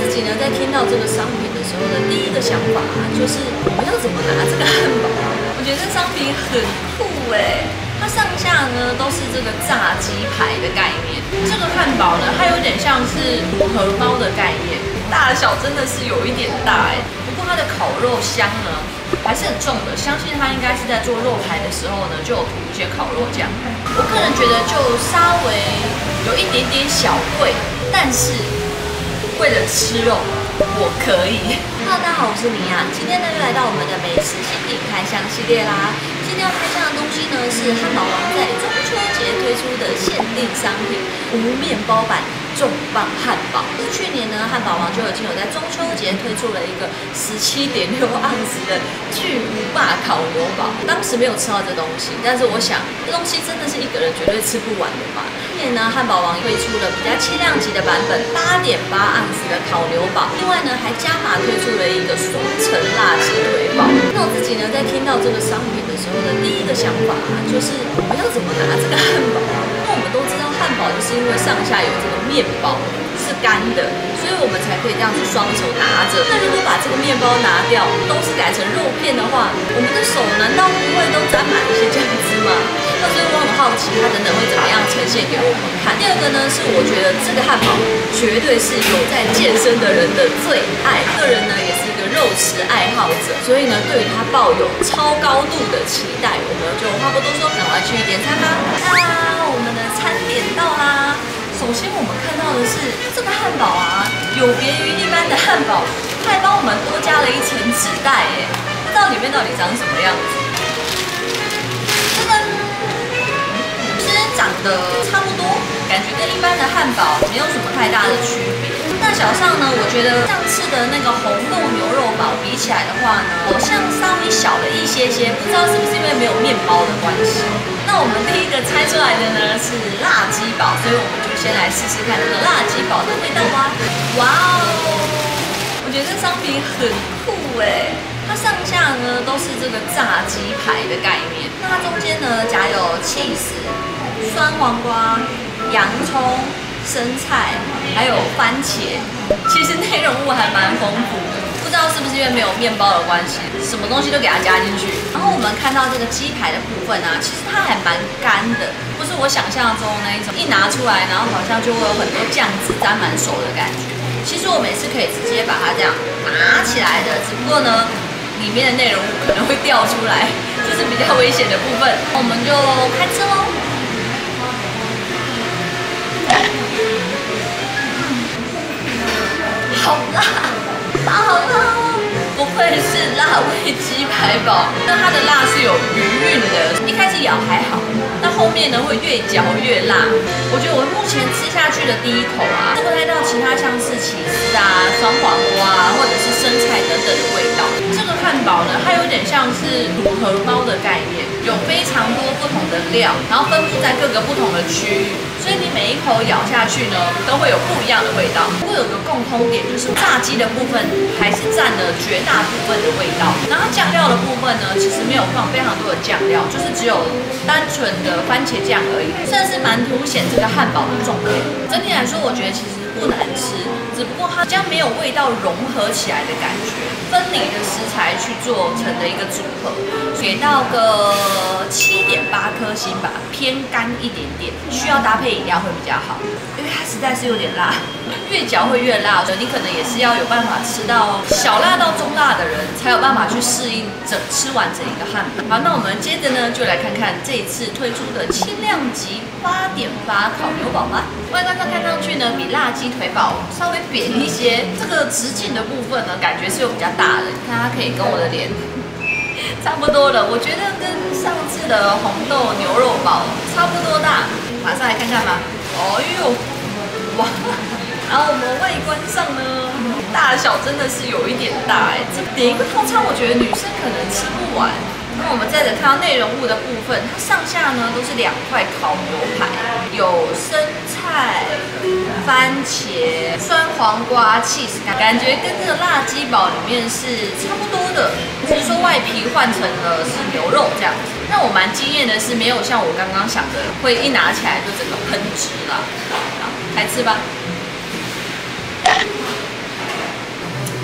自己呢，在听到这个商品的时候的第一个想法啊，就是我们要怎么拿这个汉堡？我觉得这商品很酷哎，它上下呢都是这个炸鸡排的概念。这个汉堡呢，它有点像是荷包的概念，大小真的是有一点大哎。不过它的烤肉香呢还是很重的，相信它应该是在做肉排的时候呢就有涂一些烤肉酱。我个人觉得就稍微有一点点小贵，但是。为了吃肉，我可以。Hello，大家好，我是米娅，今天呢又来到我们的美食新品开箱系列啦。今天要开箱的东西呢是汉堡王在中秋节推出的限定商品——无面包版。重磅汉堡，去年呢，汉堡王就已经有在中秋节推出了一个十七点六盎司的巨无霸烤牛堡。当时没有吃到这东西，但是我想这东西真的是一个人绝对吃不完的吧。今年呢，汉堡王推出了比较轻量级的版本，八点八盎司的烤牛堡。另外呢，还加码推出了一个双层辣鸡腿堡。那我自己呢，在听到这个商品的时候的第一个想法啊，就是我们要怎么拿这个汉堡？因为我们都知道汉堡就是因为上下有这个面。包是干的，所以我们才可以这样子双手拿着。那如果把这个面包拿掉，都是改成肉片的话，我们的手难道不会都沾满一些酱汁吗？那所以我很好奇，它等等会怎么样呈现给我们看。第二个呢，是我觉得这个汉堡绝对是有在健身的人的最爱。个人呢，也是一个肉食爱好者，所以呢，对于它抱有超高度的期待。我们就话不多说，赶快去点餐吧。首先，我们看到的是这个汉堡啊，有别于一般的汉堡，它还帮我们多加了一层纸袋，哎，不知道里面到底长什么样子。这个其实长得差不多，感觉跟一般的汉堡没有什么太大的区别。大小上呢，我觉得上次的那个红豆牛肉堡比起来的话呢，好像稍微小些些，不知道是不是因为没有面包的关系。那我们第一个猜出来的呢是辣鸡堡，所以我们就。先来试试看这个辣鸡堡的味道吧。哇哦，我觉得这商品很酷哎，它上下呢都是这个炸鸡排的概念，那它中间呢夹有 cheese、酸黄瓜、洋葱、生菜，还有番茄，其实内容物还蛮丰富的。不知道是不是因为没有面包的关系，什么东西都给它加进去。然后我们看到这个鸡排的部分啊，其实它还蛮干的，不是我想象中那一种，一拿出来，然后好像就会有很多酱汁沾满手的感觉。其实我们是可以直接把它这样拿起来的，只不过呢，里面的内容物可能会掉出来，这是比较危险的部分。我们就开吃喽。好辣！是辣味鸡排堡，那它的辣是有余韵的。一开始咬还好，那后面呢会越嚼越辣。我觉得我目前吃下去的第一口啊，吃不太到其他像是起司啊、酸黄瓜啊，或者是生菜等等的味道。这个汉堡呢，它有点像是组荷包的概念，有常多不同的料，然后分布在各个不同的区域。所以你每一口咬下去呢，都会有不一样的味道。不过有个共通点，就是炸鸡的部分还是占了绝大部分的味道。然后酱料的部分呢，其实没有放非常多的酱料，就是只有单纯的番茄酱而已，算是蛮凸显这个汉堡的重点。整体来说，我觉得其实不难吃，只不过它将没有味道融合起来的感觉，分离的食材去做成的一个组合，给到个点八颗星吧，偏干一点点，需要搭配。饮料会比较好，因为它实在是有点辣，越嚼会越辣，所以你可能也是要有办法吃到小辣到中辣的人，才有办法去适应整吃完整一个汉堡。好，那我们接着呢，就来看看这一次推出的轻量级八点八烤牛堡吧。外观上看上去呢，比辣鸡腿堡稍微扁一些，这个直径的部分呢，感觉是有比较大的，你看它可以跟我的脸差不多了，我觉得跟上次的红豆牛肉堡差不多大。马上来看看吧。哎呦，哇！然后我们外观上呢，大小真的是有一点大哎。这点一个套餐，我觉得女生可能吃不完。那我们再来看到内容物的部分，它上下呢都是两块烤牛排，有生菜、番茄、酸黄瓜、cheese，感觉跟这个辣鸡堡里面是差不多的，只是说外皮换成了是牛肉这样。让我蛮惊艳的是，没有像我刚刚想的，会一拿起来就整个喷汁了。好，开吃吧。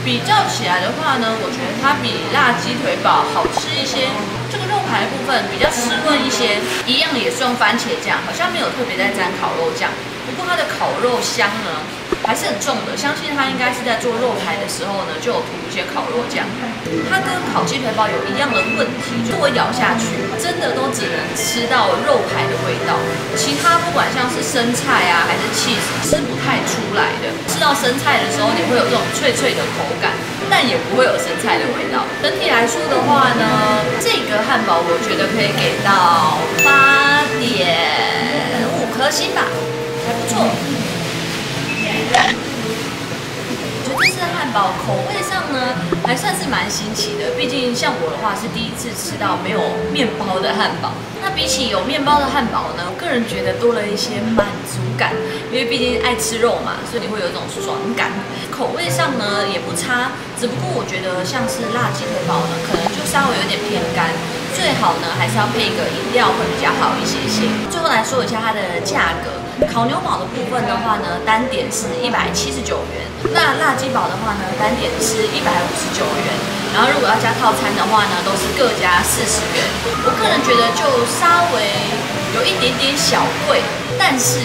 比较起来的话呢，我觉得它比辣鸡腿堡好吃一些。这个肉排的部分比较湿润一些，一样也是用番茄酱，好像没有特别在沾烤肉酱。不过它的烤肉香呢还是很重的，相信它应该是在做肉排的时候呢就有涂一些烤肉酱。它跟烤鸡腿堡有一样的问题，就我咬下去真的都只能吃到肉排的味道，其他不管像是生菜啊还是 cheese 吃不太出来的。吃到生菜的时候，你会有这种脆脆的口感。但也不会有生菜的味道。整体来说的话呢，这个汉堡我觉得可以给到八点五颗星吧，还不错。我觉得这次汉堡口味上呢，还算是蛮新奇的。毕竟像我的话是第一次吃到没有面包的汉堡。那比起有面包的汉堡呢，我个人觉得多了一些满足感，因为毕竟爱吃肉嘛，所以你会有一种爽感。口味上呢也不差，只不过我觉得像是辣鸡腿堡呢，可能就稍微有点偏干，最好呢还是要配一个饮料会比较好一些些。最后来说一下它的价格，烤牛堡的部分的话呢，单点是一百七十九元，那辣鸡堡的话呢，单点是一百五十九元。然后如果要加套餐的话呢，都是各加四十元。我个人觉得就稍微有一点点小贵，但是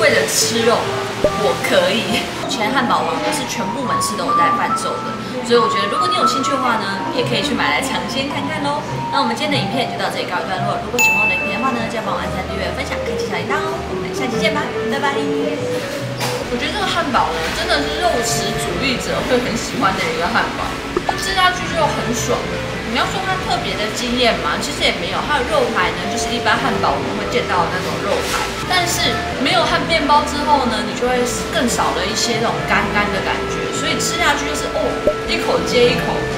为了吃肉，我可以。目前汉堡王呢是全部门市都有在贩售的，所以我觉得如果你有兴趣的话呢，也可以去买来尝鲜看看喽。那我们今天的影片就到这里告一段落。如果喜欢我的影片的话呢，记得帮我按赞、订阅、分享、开启小铃铛哦。我们下期见吧，拜拜。我觉得这个汉堡呢，真的是肉食主义者会很喜欢的一个汉堡。吃下去就很爽。你要说它特别的惊艳吗？其实也没有。它的肉排呢，就是一般汉堡我们会见到的那种肉排，但是包之后呢，你就会更少了一些那种干干的感觉，所以吃下去就是哦，一口接一口。